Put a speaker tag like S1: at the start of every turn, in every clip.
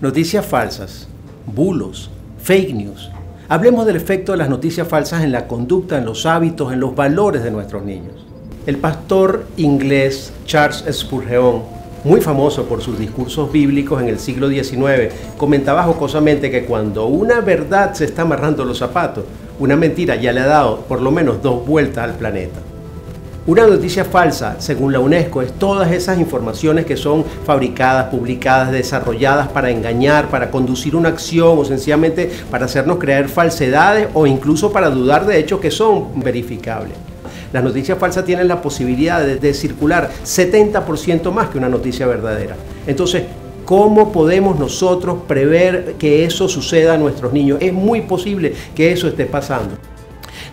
S1: Noticias falsas, bulos, fake news. Hablemos del efecto de las noticias falsas en la conducta, en los hábitos, en los valores de nuestros niños. El pastor inglés Charles Spurgeon, muy famoso por sus discursos bíblicos en el siglo XIX, comentaba jocosamente que cuando una verdad se está amarrando los zapatos, una mentira ya le ha dado por lo menos dos vueltas al planeta. Una noticia falsa, según la UNESCO, es todas esas informaciones que son fabricadas, publicadas, desarrolladas para engañar, para conducir una acción o sencillamente para hacernos creer falsedades o incluso para dudar de hechos que son verificables. Las noticias falsas tienen la posibilidad de, circular 70% más que una noticia verdadera. Entonces, ¿Cómo podemos nosotros prever que eso suceda a nuestros niños? Es muy posible que eso esté pasando.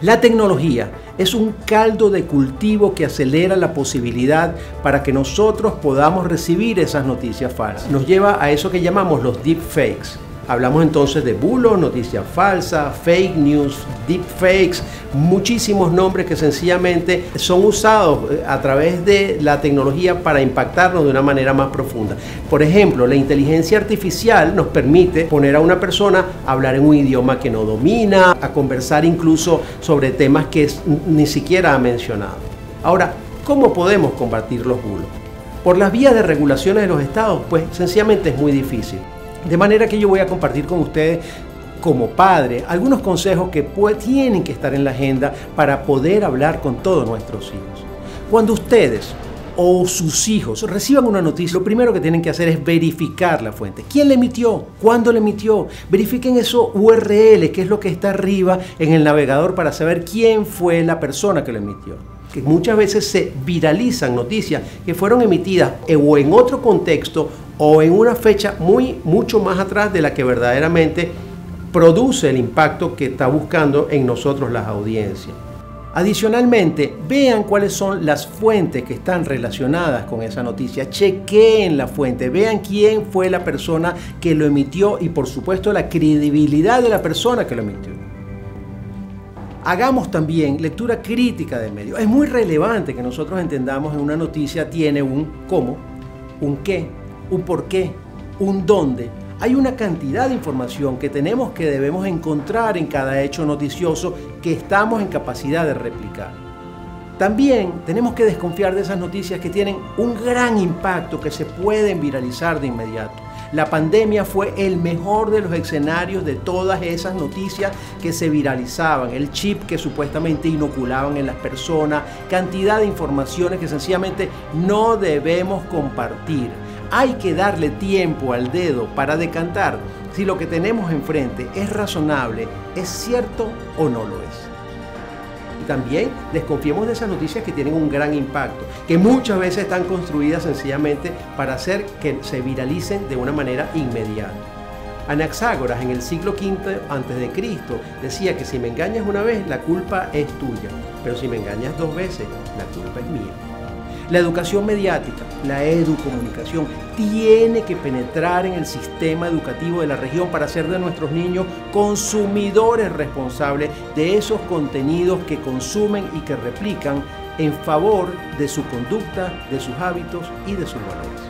S1: La tecnología es un caldo de cultivo que acelera la posibilidad para que nosotros podamos recibir esas noticias falsas. Nos lleva a eso que llamamos los deepfakes Hablamos entonces de bulos, noticias falsas, fake news, deepfakes, muchísimos nombres que sencillamente son usados eh, a través de la tecnología para impactarnos de una manera más profunda. Por ejemplo, la inteligencia artificial nos permite poner a una persona a hablar en un idioma que no domina, a conversar incluso sobre temas que ni siquiera ha mencionado. Ahora, ¿cómo podemos combatir los bulos? Por las vías de regulaciones de los estados, pues sencillamente es muy difícil. De manera que yo voy a compartir con ustedes como padre algunos consejos que tienen que estar en la agenda para poder hablar con todos nuestros hijos. Cuando ustedes o sus hijos reciban una noticia, lo primero que tienen que hacer es verificar la fuente. ¿Quién le emitió? ¿Cuándo le emitió? Verifiquen eso URL, que es lo que está arriba en el navegador para saber quién fue la persona que lo emitió. Que muchas veces se viralizan noticias que fueron emitidas o en otro contexto o en una fecha muy mucho más atrás de la que verdaderamente produce el impacto que está buscando en nosotros las audiencias. Adicionalmente, vean cuáles son las fuentes que están relacionadas con esa noticia, chequeen la fuente, vean quién fue la persona que lo emitió y por supuesto la credibilidad de la persona que lo emitió. Hagamos también lectura crítica del medio. Es muy relevante que nosotros entendamos en una noticia tiene un cómo, un qué, un por qué, un dónde. Hay una cantidad de información que tenemos que debemos encontrar en cada hecho noticioso que estamos en capacidad de replicar. También tenemos que desconfiar de esas noticias que tienen un gran impacto, que se pueden viralizar de inmediato. La pandemia fue el mejor de los escenarios de todas esas noticias que se viralizaban, el chip que supuestamente inoculaban en las personas, cantidad de informaciones que sencillamente no debemos compartir hay que darle tiempo al dedo para decantar si lo que tenemos enfrente es razonable, es cierto o no lo es. También desconfiemos de esas noticias que tienen un gran impacto, que muchas veces están construidas sencillamente para hacer que se viralicen de una manera inmediata. Anaxágoras en el siglo V a.C. decía que si me engañas una vez, la culpa es tuya, pero si me engañas dos veces, la culpa es mía. La educación mediática, la educomunicación, tiene que penetrar en el sistema educativo de la región para hacer de nuestros niños consumidores responsables de esos contenidos que consumen y que replican en favor de su conducta, de sus hábitos y de sus valores.